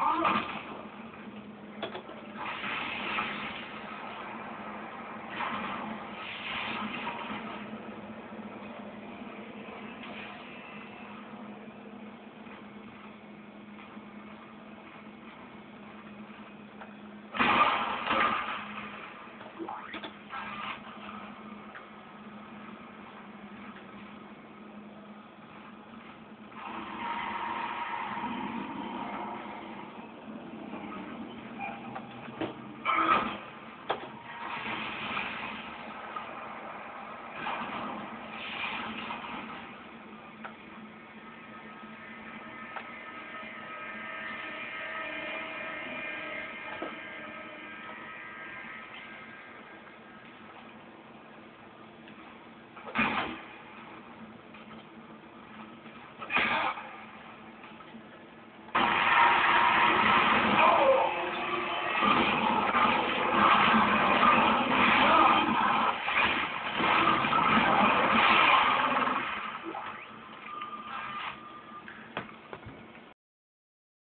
All right.